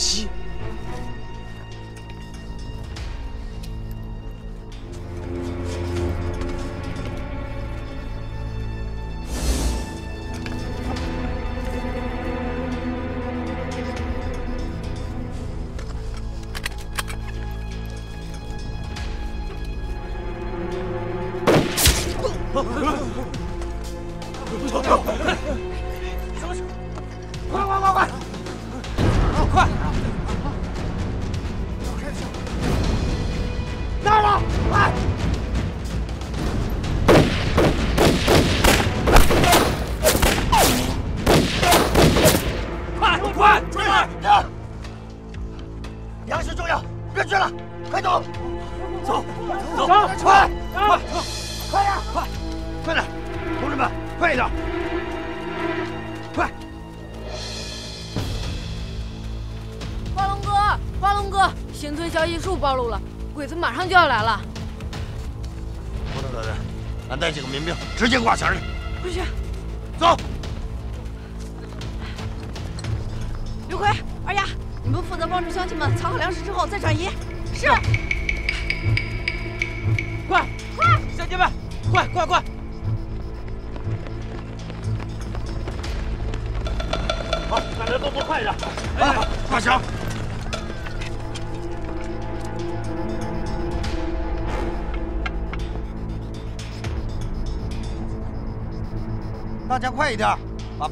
奇。直接挂钱去。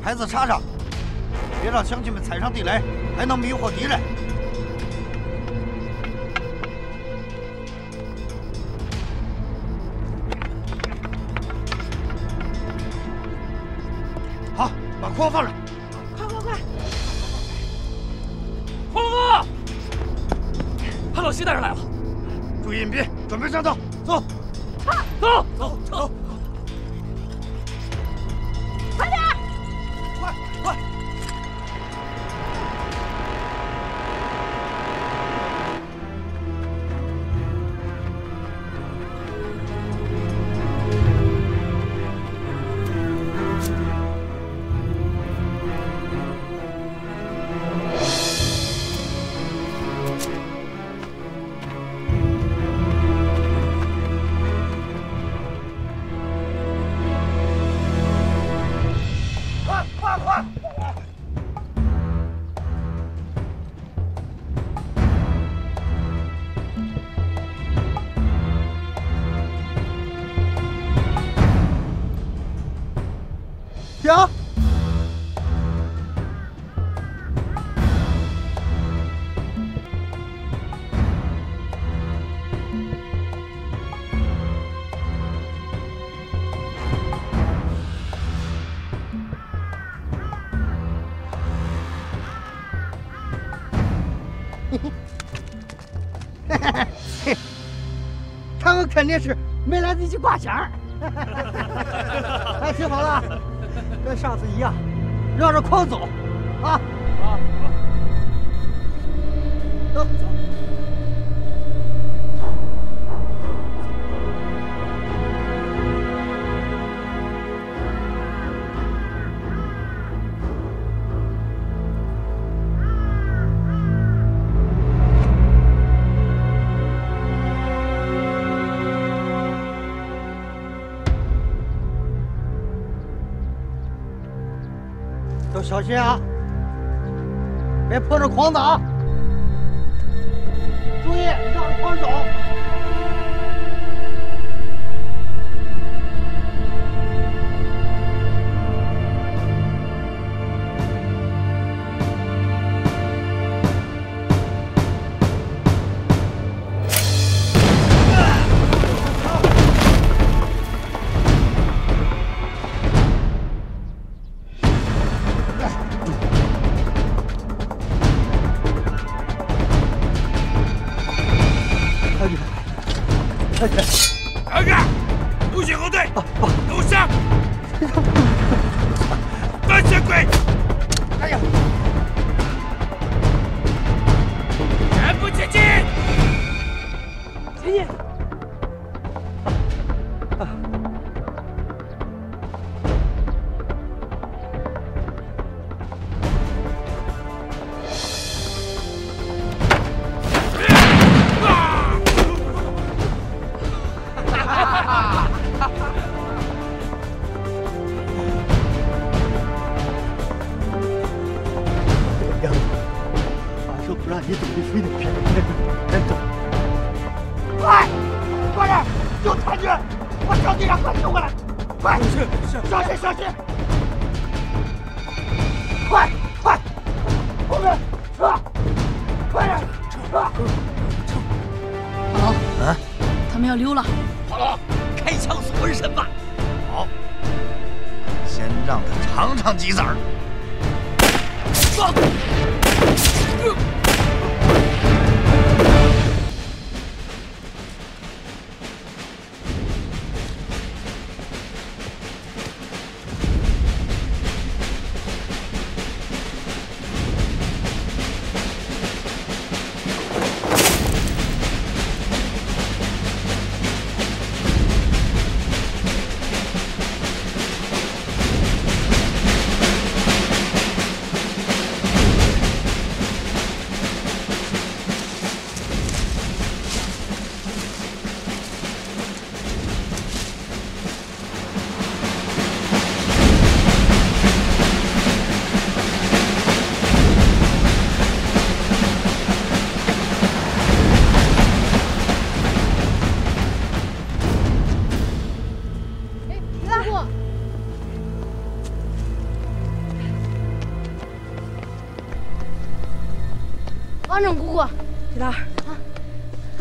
牌子插上，别让乡亲们踩上地雷，还能迷惑敌人。好，把筐放上。快快快！黄龙哥，潘老西带人来了，注意隐蔽，准备战斗，走，走走走。肯定是没来得及挂墙。哎，听好了，跟上次一样，绕着筐走，小心啊！别碰着筐子啊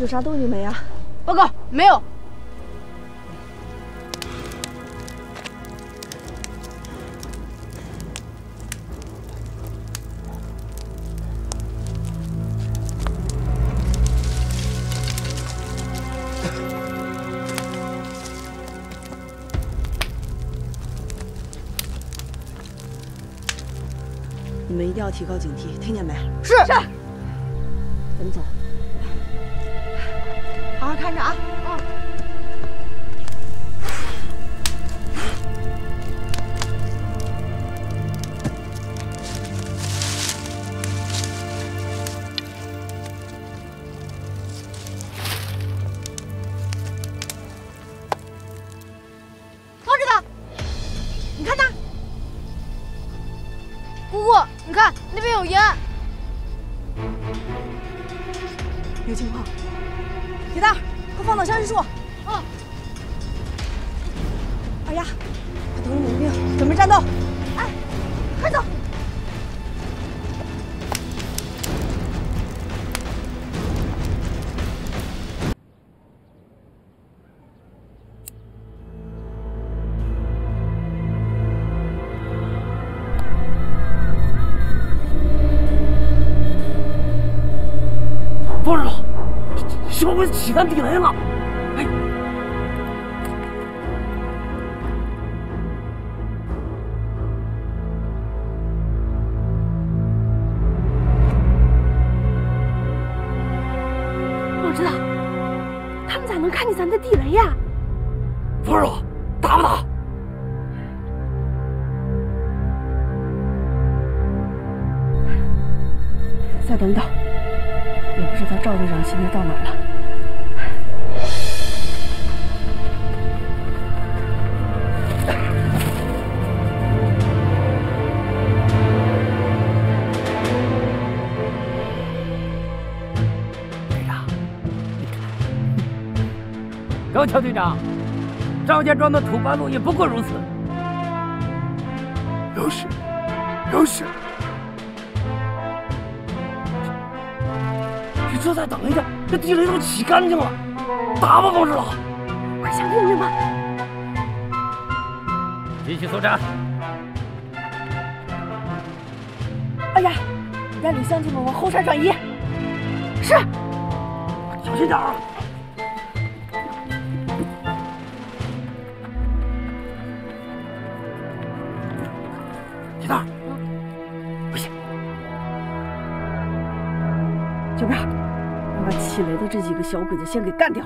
有啥动静没呀？报告没有。你们一定要提高警惕，听见没？是是，咱地雷了。哎，我知道，他们咋能看见咱的地雷呀？不知道，打不打？再等等，也不知道赵队长现在到哪儿了。高桥队长，赵家庄的土八路也不过如此。有事，有事。你这再等一下，这地雷都起干净了，打吧，王指导！快下命令吧！继续搜查。哎呀，让李乡亲们往后山转移。是。小心点啊！个小鬼子先给干掉。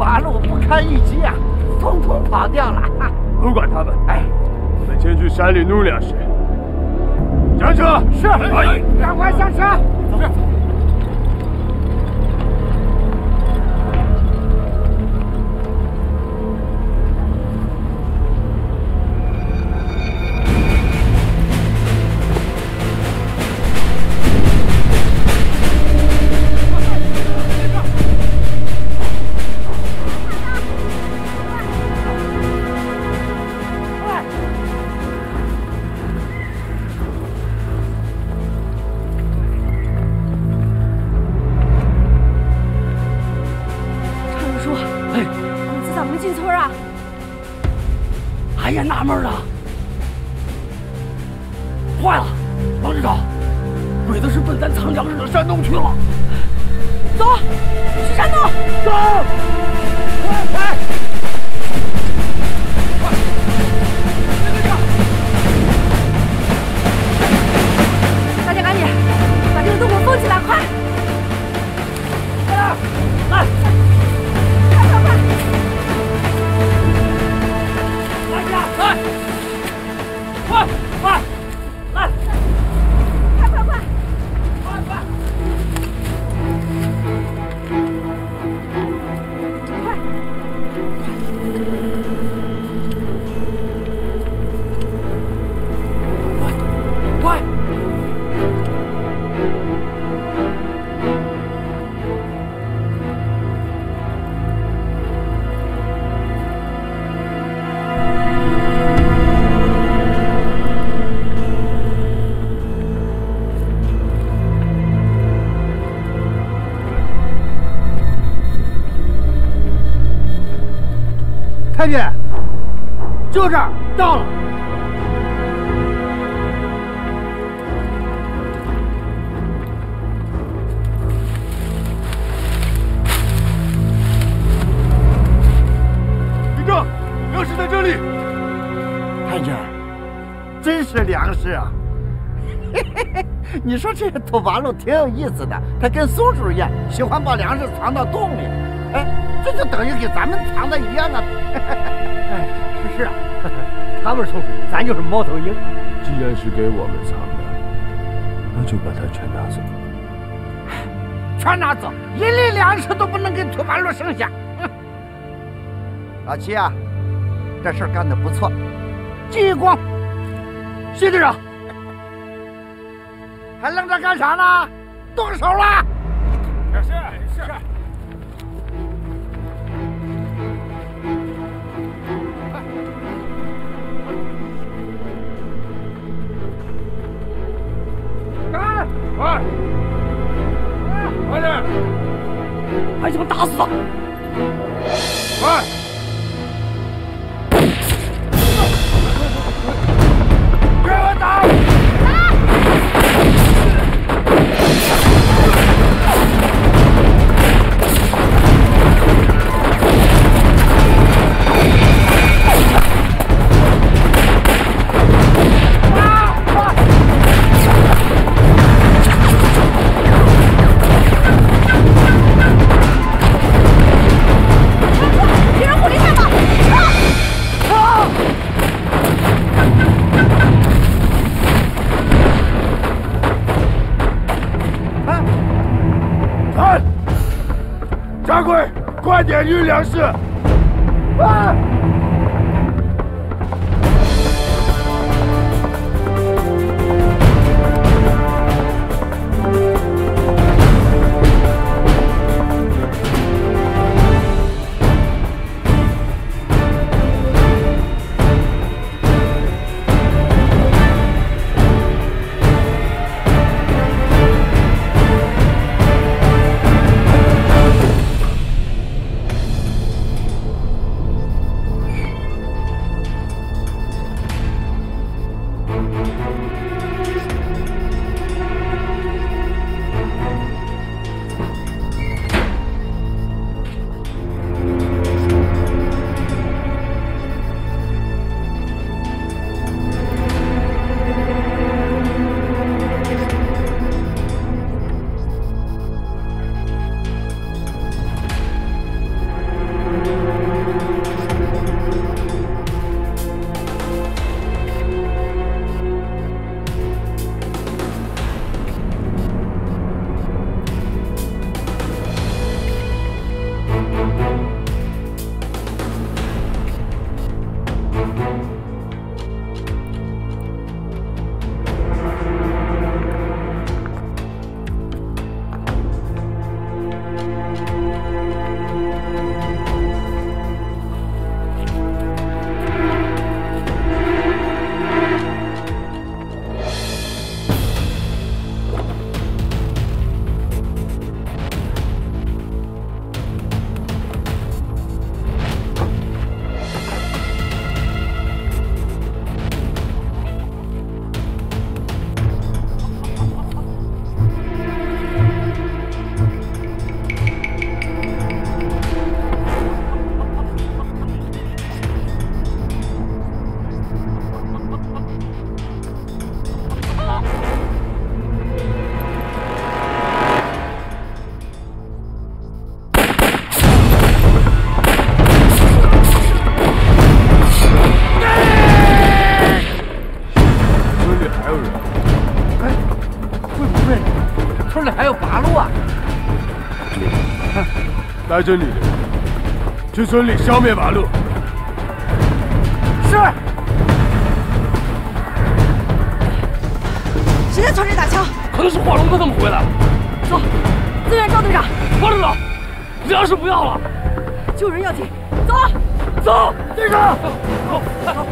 土八路不堪一击啊，统统跑掉了。不管他们，哎，我们先去山里弄粮食。上车！是，赶快上车。是。就这儿到了。李正，粮食在这里。太君，真是粮食啊！你说这个土八路挺有意思的，他跟松鼠一样，喜欢把粮食藏到洞里。哎，这就等于给咱们藏的一样啊！哎，是是啊，他们是松鼠，咱就是猫头鹰。既然是给我们藏的，那就把它全拿走。全拿走，一粒粮食都不能给土八路剩下。老七啊，这事儿干得不错，记一功。谢队长，还愣着干啥呢？动手了！是是。快！快点！还想打死他？快！百余粮食带着你的去村里消灭八路。是。谁在村里打枪？可能是华龙哥他们回来了。走，支援赵队长。王队长，粮食不要了，救人要紧，走。走，队长。走，走。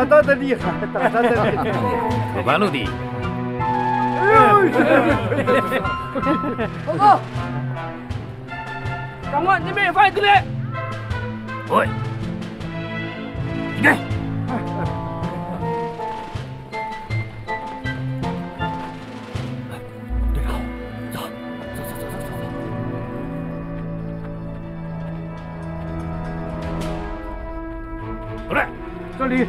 大大的厉害，大大的厉害。土八路的，报告，长官，那边也发现地雷。喂，你看，队长，走，走走走走走。过来，这里。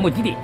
招募基地，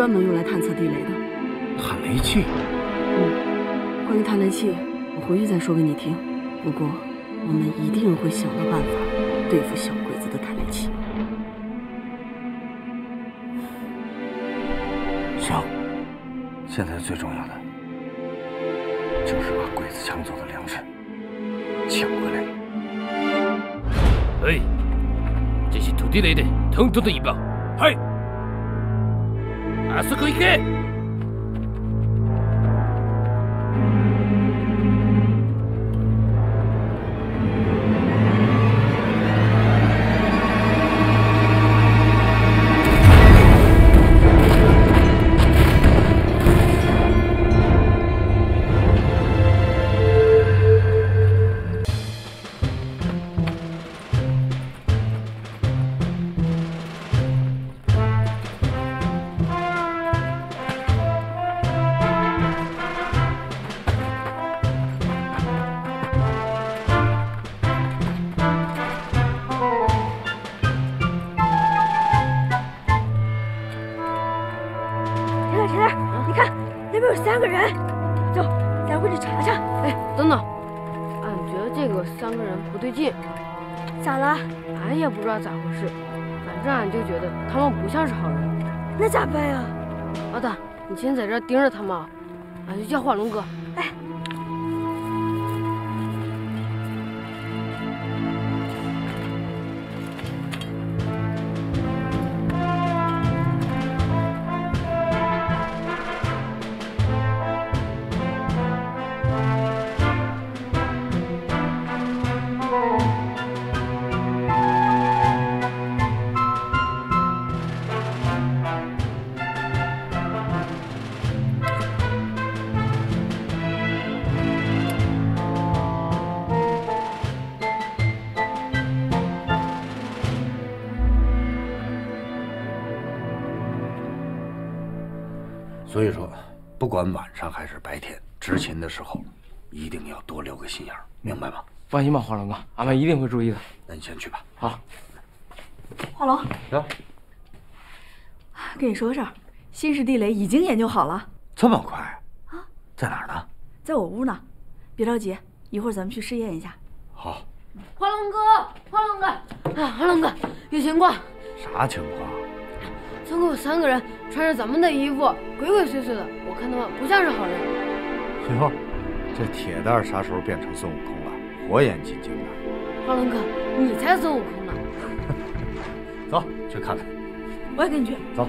专门用来探测地雷的。探雷器？嗯，关于探雷器，我回去再说给你听。不过，我们一定会想到办法对付小鬼子的探雷器。行，现在最重要的就是把鬼子抢走的粮食抢回来。哎，这些土地雷的，统统的引爆。嗨，阿斯可以盯着他们，俺就叫化龙哥。所以说，不管晚上还是白天，执勤的时候一定要多留个心眼儿，明白吗？放心吧，华龙哥，俺们一定会注意的。那你先去吧。好。华龙，呀，跟你说个事儿，新式地雷已经研究好了，这么快啊？在哪儿呢？在我屋呢。别着急，一会儿咱们去试验一下。好。华龙哥，华龙哥，啊，华龙哥，有情况。啥情况？村口有三个人穿着咱们的衣服，鬼鬼祟祟的，我看他们不像是好人。哟，这铁蛋啥时候变成孙悟空了？火眼金睛的。花龙哥，你才孙悟空呢。走，去看看。我也跟你去。走。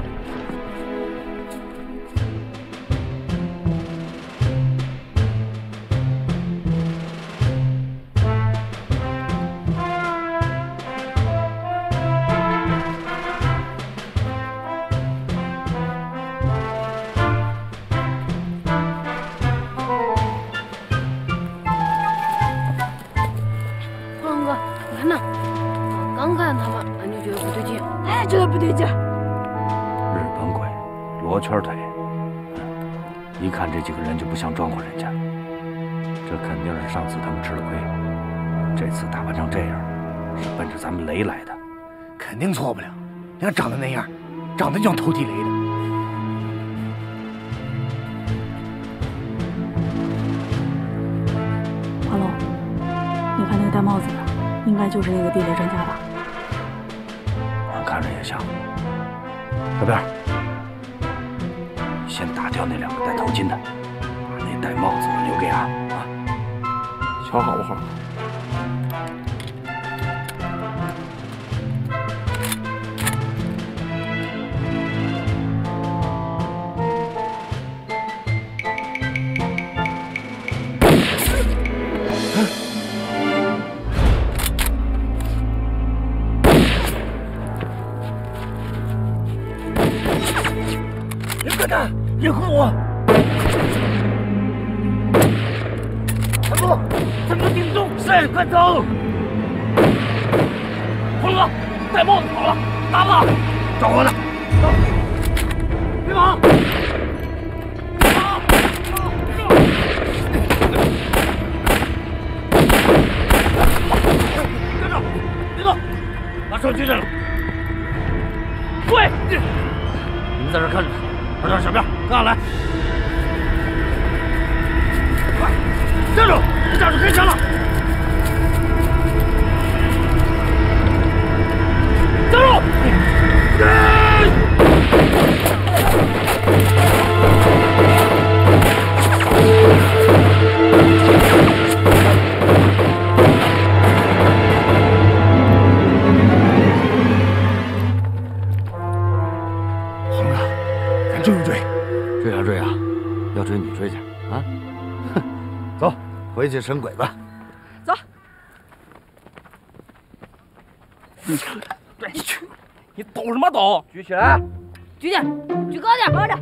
上次他们吃了亏，这次打扮成这样，是奔着咱们雷来的，肯定错不了。你看长得那样，长得就像偷地雷的。华龙，你看那个戴帽子的，应该就是那个地雷专家吧？俺看着也像。小辫，先打掉那两个戴头巾的，把那戴帽子的留给俺啊。瞧好不好？别跟他，别和我。住？是，快走！黄哥，戴帽子跑了，打吧！找我呢，回去审鬼吧。走。你去，你去，你抖什么抖？举起来！举点，举高点，高点。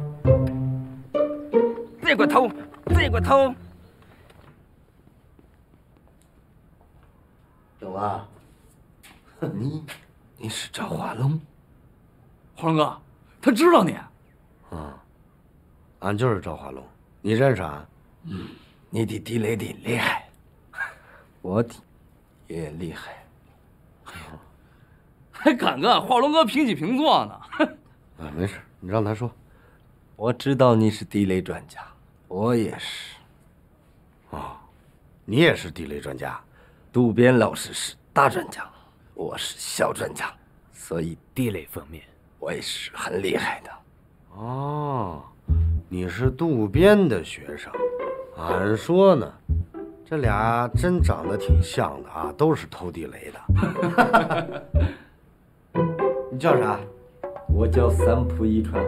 这个头，这个头。有啊，你你是赵华龙？华龙哥，他知道你。啊，俺就是赵华龙，你认识俺？嗯，你的地雷挺厉害，我的也厉害。还敢跟俺华龙哥平起平坐呢？啊，没事，你让他说。我知道你是地雷专家，我也是。哦，你也是地雷专家。渡边老师是大专家，我是小专家，所以地雷方面我也是很厉害的。哦，你是渡边的学生，俺说呢，这俩真长得挺像的啊，都是偷地雷的。你叫啥？我叫三浦一川，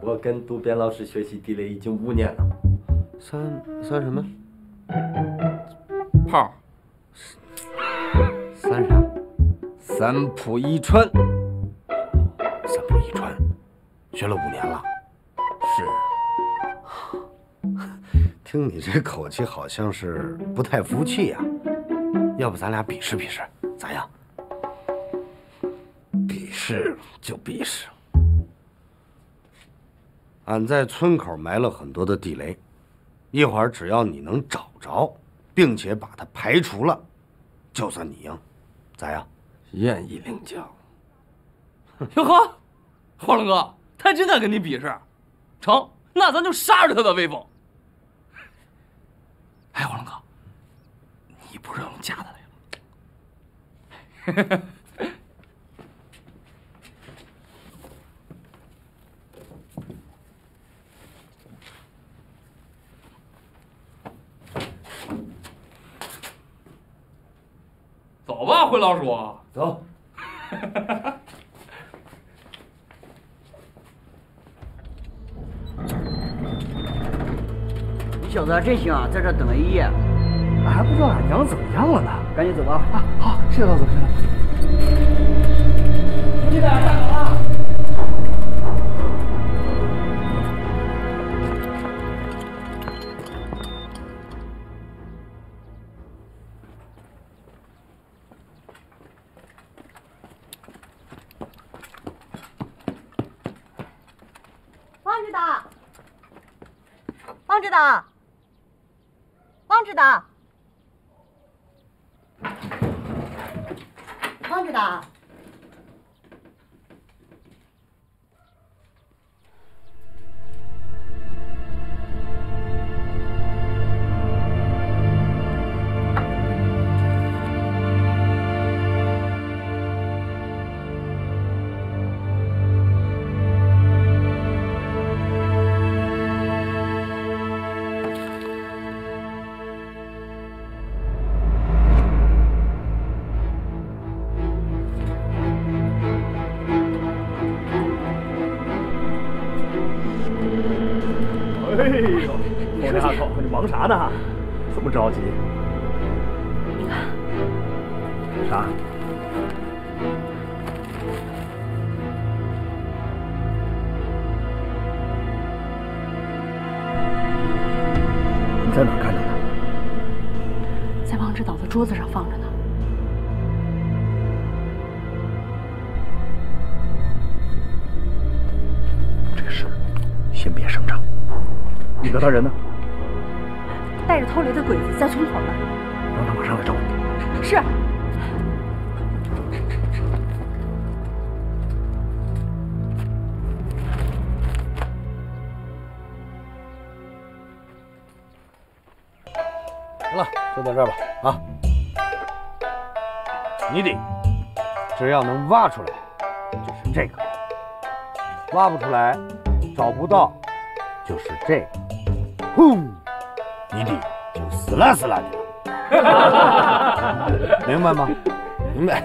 我跟渡边老师学习地雷已经五年了。三三什么？炮。三啥？三浦一川。三浦一川，学了五年了。是。听你这口气，好像是不太服气呀。要不咱俩比试比试，咋样？比试就比试。俺在村口埋了很多的地雷，一会儿只要你能找着，并且把它排除了，就算你赢，咋样？愿意领教。哟呵，黄龙哥，他真敢跟你比试？成，那咱就杀了他的威风。哎，黄龙哥，你不是要用假的来吗？走吧，灰老鼠。走。你小子真行啊，在这等了一夜。俺还不知道俺娘怎么样了呢。赶紧走吧。啊，好，谢谢老总，谢谢老总。兄弟们，站好王指导，王指要能挖出来，就是这个；挖不出来，找不到，就是这个。轰，你得就死啦死啦的了。明白吗？明白。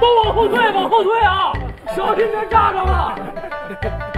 都往后退，往后退啊！小心别炸着了。Ha ha ha.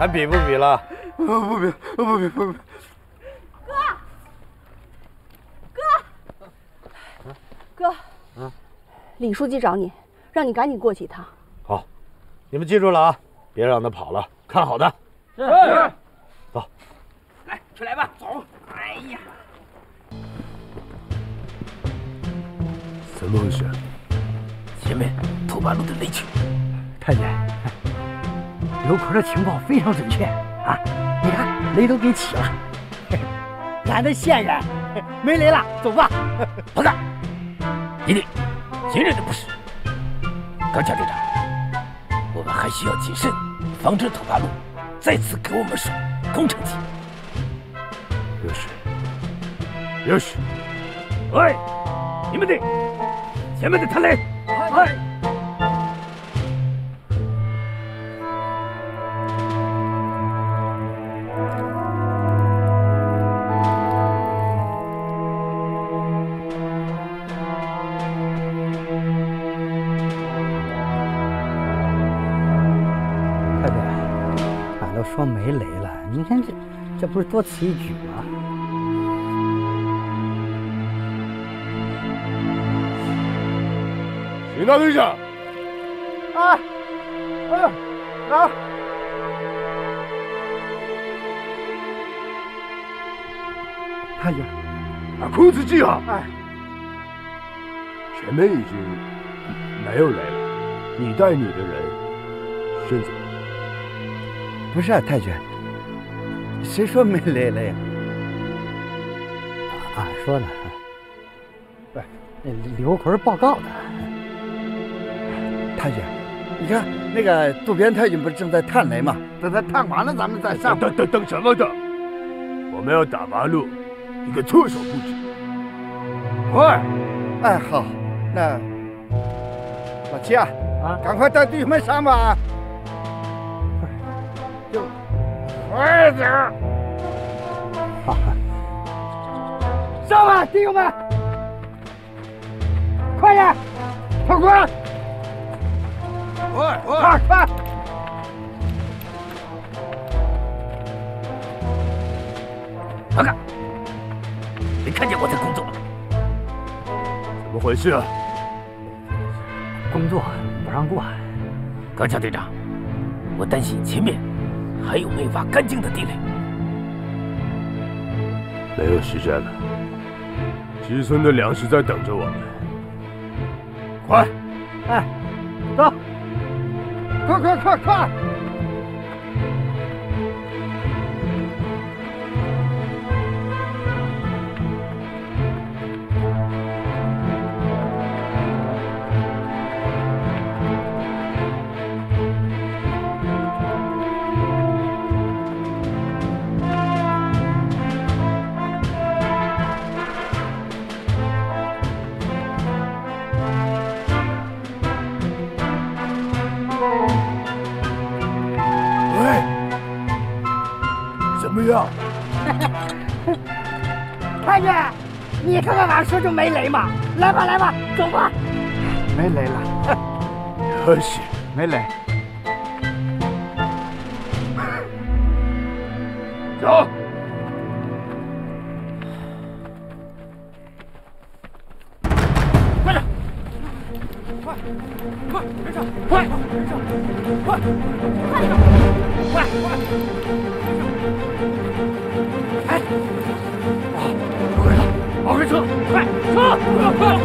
还比不比了？不 不比不比不比。哥，哥，哥，嗯李书记找你，让你赶紧过去一趟。好，你们记住了啊，别让他跑了，看好他。是。走。来，出来吧，走。哎呀，怎么回事？前面土八路的雷区。太监，刘奎的情报非常准确啊！你看雷都给起了，俺的线人没雷了，走吧。不干，一定今日的不是。高桥队长，我们还需要谨慎，防止土八路再次给我们耍工程计。有事，有事。喂，你们的前面的探雷。嗨。这，不是多此一举吗？邢大队长，啊，嗯，啊，太君，把裤子系好。哎，前面已经没有人了，你带你的人先走。不是啊，太君，谁说没雷了呀？俺说的，不是那刘奎报告的。太君，你看那个渡边太君不是正在探雷吗？等他探完了，咱们再上。等等等什么等？我们要打八路，一个措手不及。快！哎，好，那老七啊，啊，赶快带弟兄们上吧。快点！上吧，弟兄们，快点，快快，快快快！老干，你看见我在工作吗？怎么回事啊？工作不让过。高桥队长，我担心前面。还有没挖干净的地雷？没有时间了，吉村的粮食在等着我们。快！哎，走！快快快快！就没雷嘛！来吧来吧，走吧。没雷了。可惜没雷。快撤！快撤，快，撤，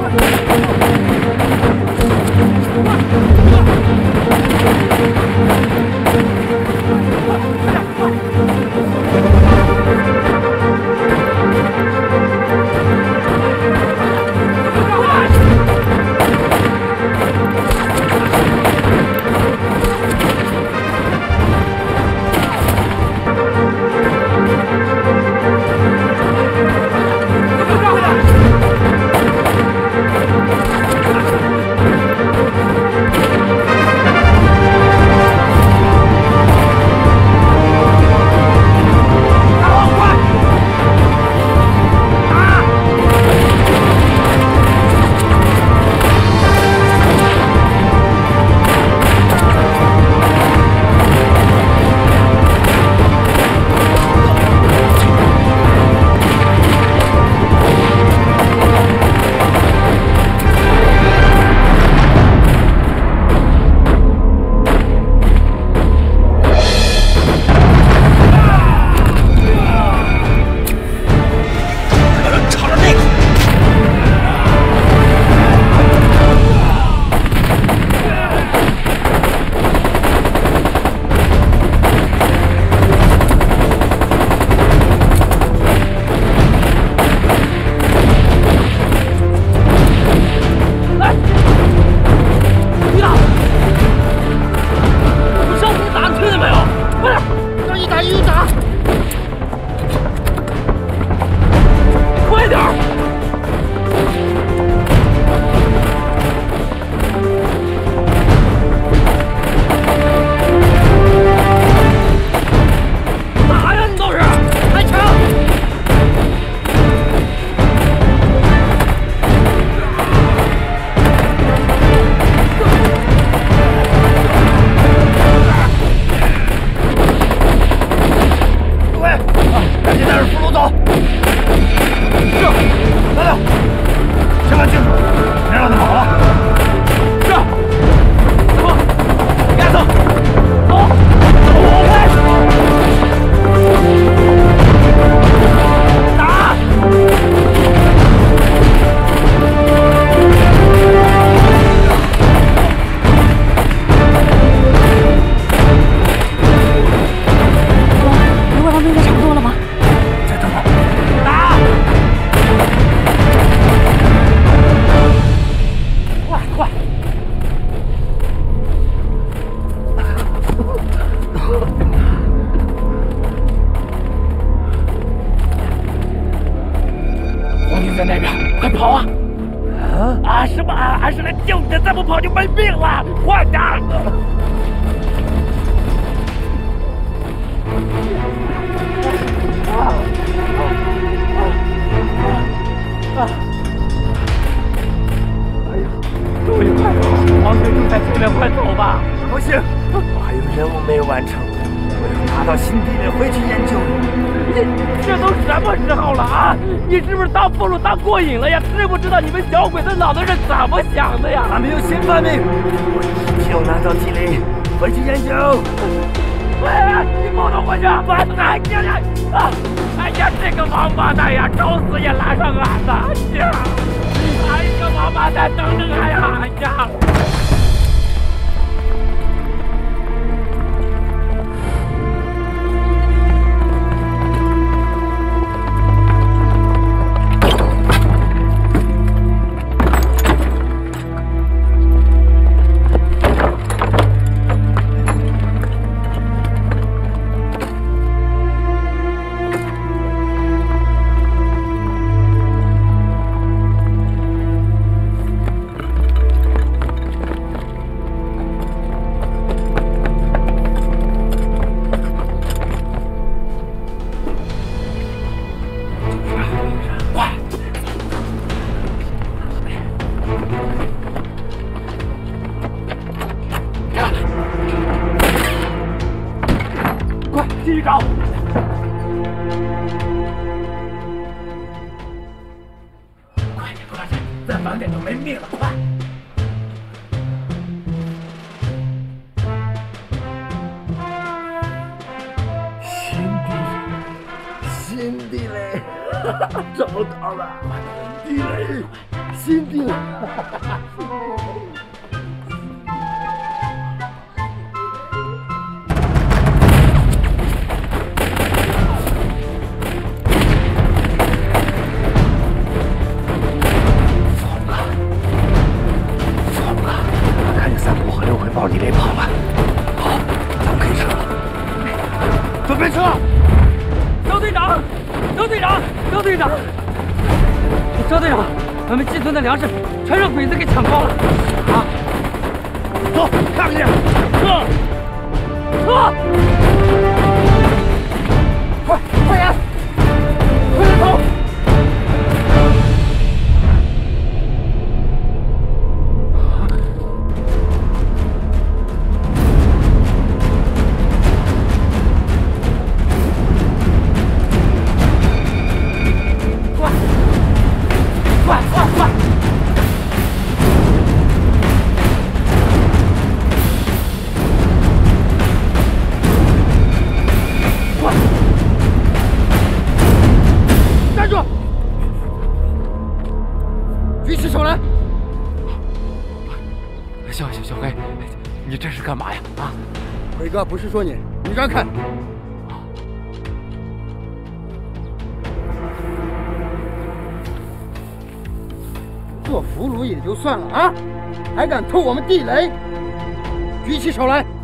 快，过瘾了呀粮食说你你让开做俘虏也就算了啊还敢偷我们地雷举起手来。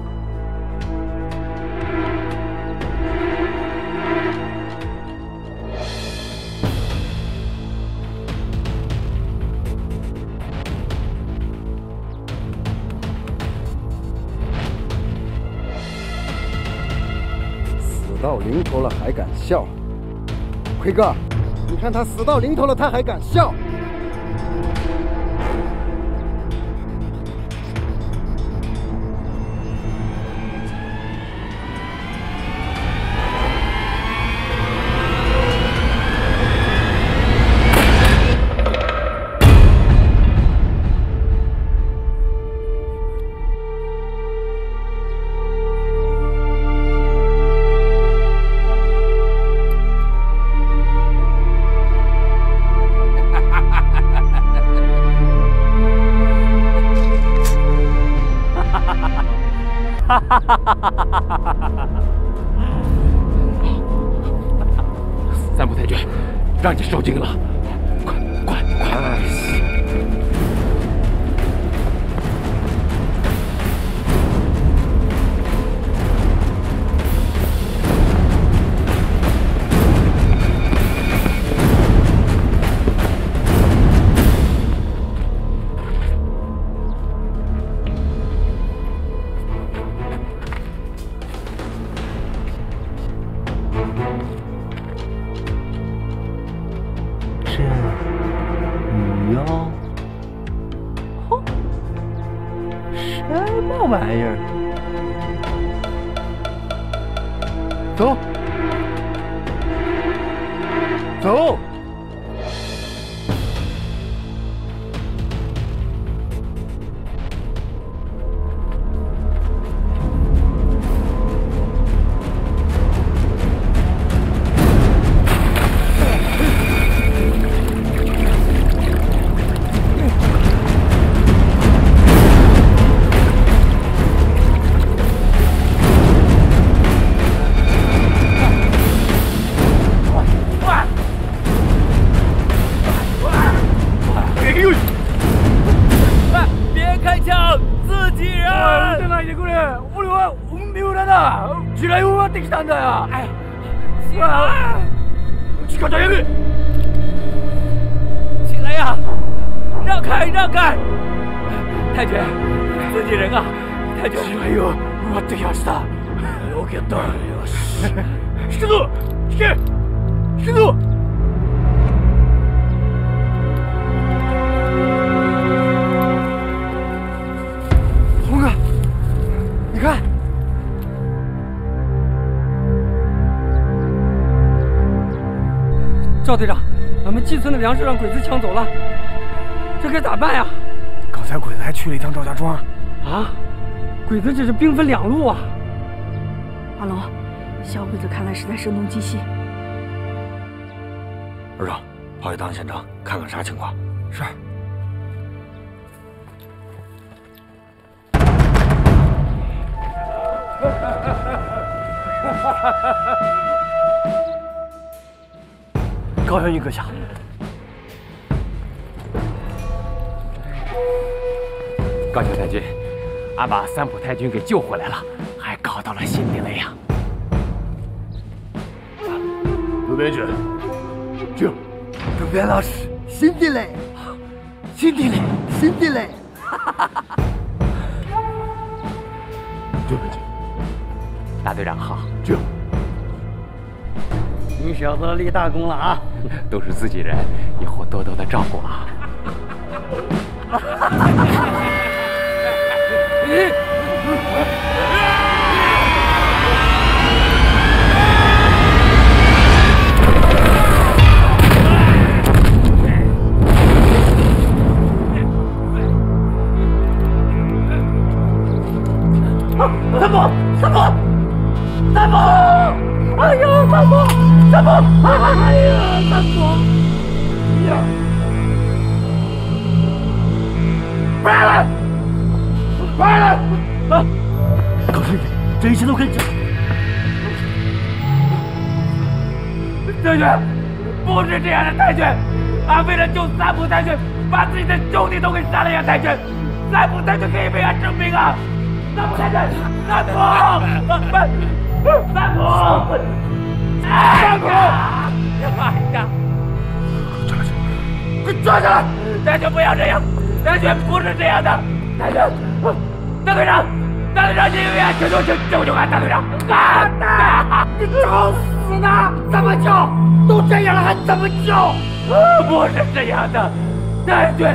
临头了还敢笑，奎哥，你看他死到临头了他还敢笑。让你受惊了粮食让鬼子抢走了，这该咋办呀？刚才鬼子还去了一趟赵家庄啊。鬼子这是兵分两路啊。阿龙，小鬼子看来是在声东击西。二少，跑去当县长，看看啥情况。是。高小玉阁下。高桥太君，俺把三浦太君给救回来了，还搞到了新地雷呀！渡边君，救！渡边老师，新地雷，新地雷，新地雷！渡边君，大队长好。救！你小子立大功了啊！都是自己人，以后多多的照顾啊！三快来！快来！啊！高师傅，这一切都跟着。太君，不是这样的，太君！俺为了救三浦太君，把自己的兄弟都给杀了呀，太君！三浦太君可以为俺证明啊！三浦太君，三浦，三三浦，三浦！哎呀！抓起来！快抓起来！太君不要这样，太君不是这样的，太君，大队长，大队长，你永远救救救救救俺大队长！俺的，你找死呢？怎么救？都这样了还怎么救？不是这样的，太君，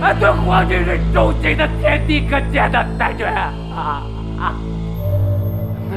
俺对皇军是忠心的，天地可鉴的，太君啊啊！啊！你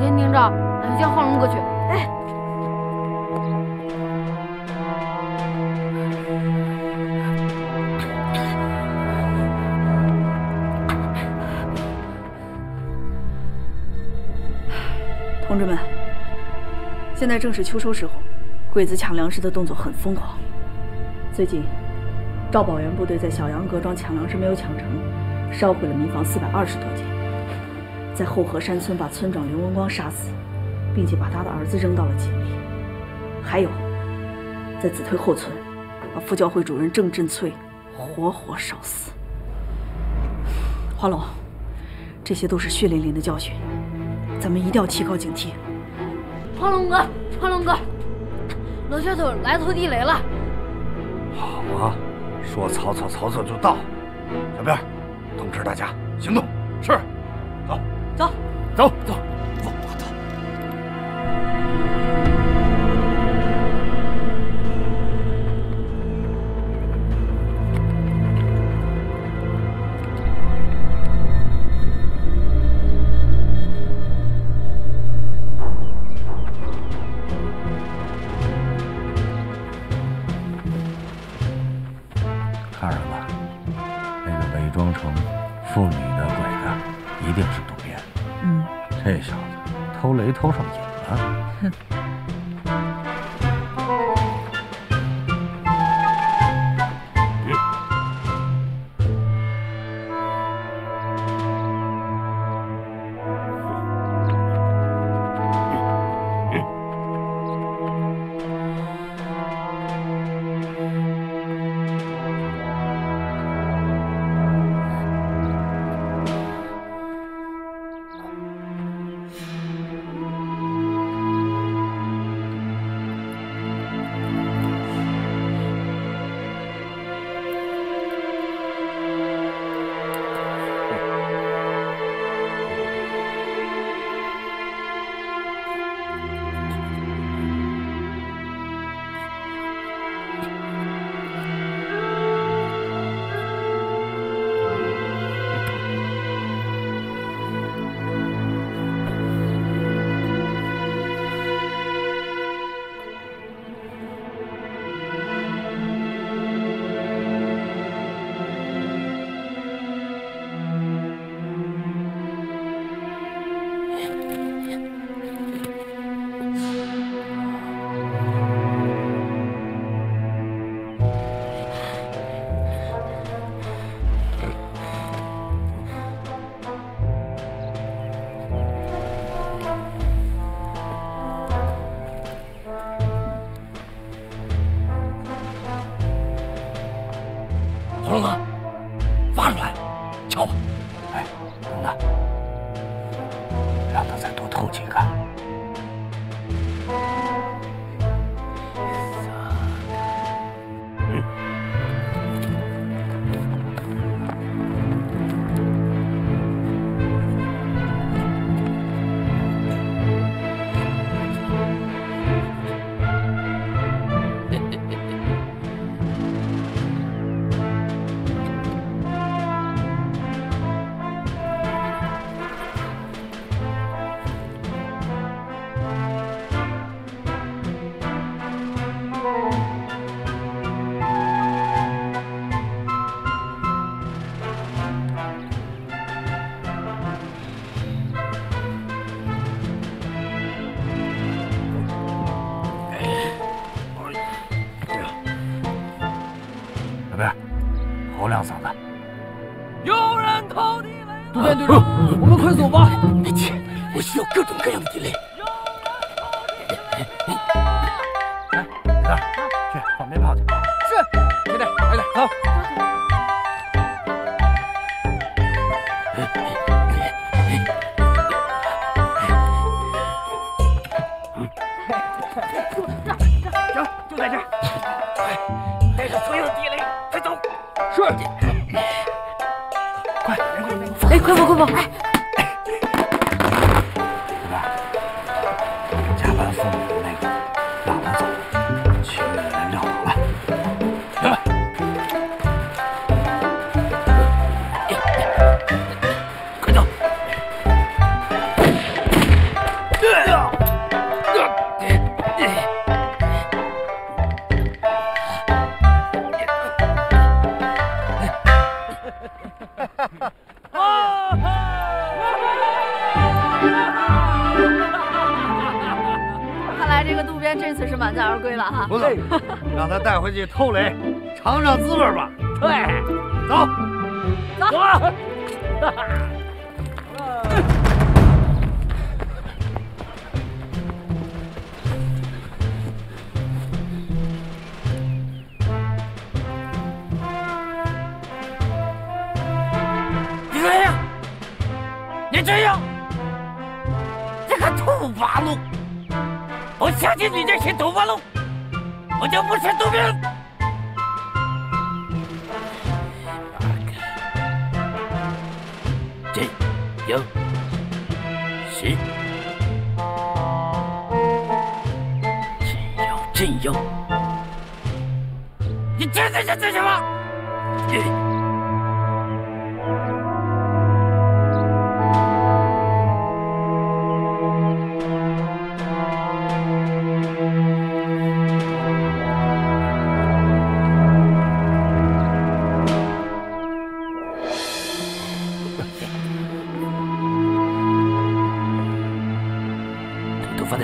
你先盯着，俺先晃龙过去。哎。同志们，现在正是秋收时候，鬼子抢粮食的动作很疯狂。最近，赵保元部队在小杨各庄抢粮食没有抢成，烧毁了民房四百二十多间，在后河山村把村长刘文光杀死，并且把他的儿子扔到了井里。还有，在子推后村，把副教会主任郑振翠活活烧死。花龙，这些都是血淋淋的教训。咱们一定要提高警惕。花龙哥，花龙哥，罗小偷来投地雷了。好啊，说曹操，曹操就到。小辫，通知大家走，走，走，需要各去偷来，尝尝滋味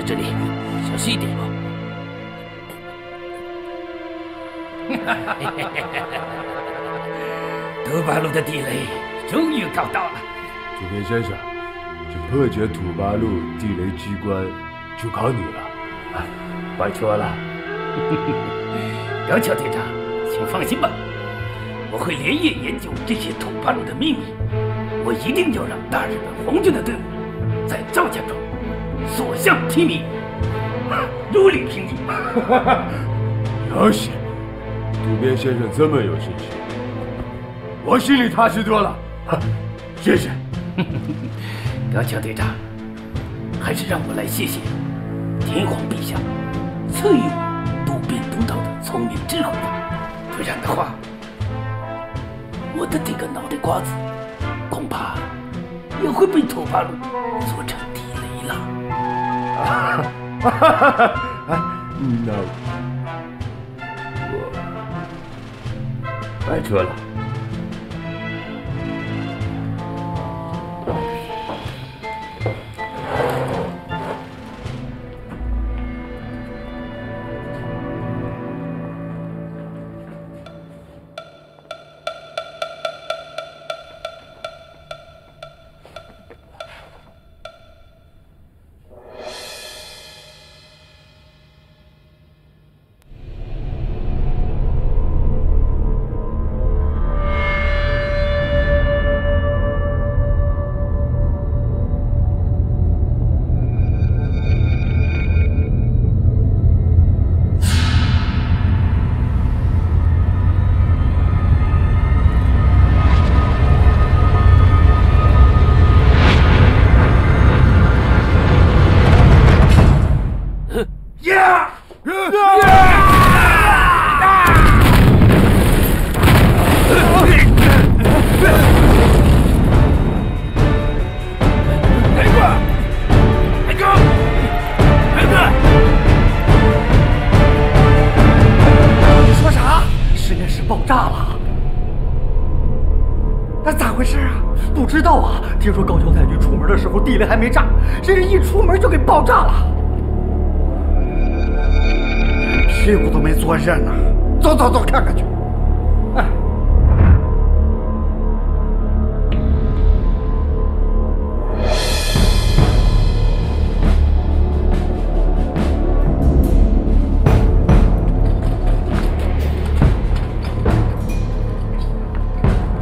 这里，小心一点哦。土八路的地雷终于搞到了。主编先生，这破解土八路地雷机关就靠你了。拜托了，高桥队长，请放心吧，我会连夜研究这些土八路的秘密，我一定要让大日本皇军的队伍在赵家庄所向披靡，如履平地。有喜，渡边先生这么有信心，我心里踏实多了。谢谢。高桥队长，还是让我来谢谢天皇陛下赐予我渡边督导的聪明智慧吧，不然的话，我的这个脑袋瓜子恐怕也会被土八路做成。哎，那我还没炸，谁知一出门就给爆炸了，屁股都没坐热呢。走走走，看看去。哎。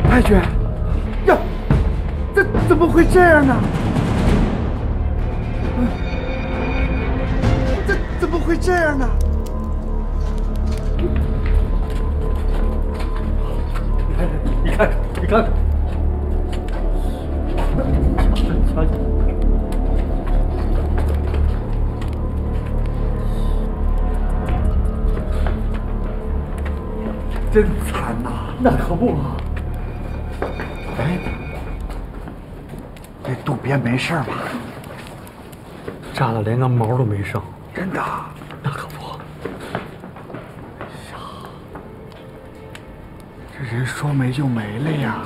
太君，呀，这怎么会这样呢？会这样呢？你看看，你看看，瞧瞧，真惨呐！那可不嘛。哎，这渡边没事吧？炸的，连个毛都没剩。没就没了呀！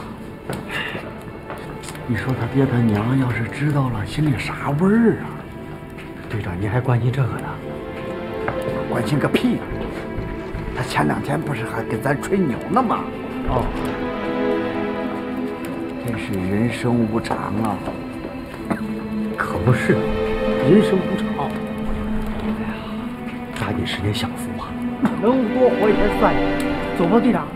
你说他爹他娘要是知道了，心里啥味儿啊？队长，您还关心这个呢？关心个屁啊！他前两天不是还跟咱吹牛呢吗？哦。真是人生无常啊！可不是，人生无常。哎呀，抓紧时间享福吧。能多活一天算一天。走吧，队长。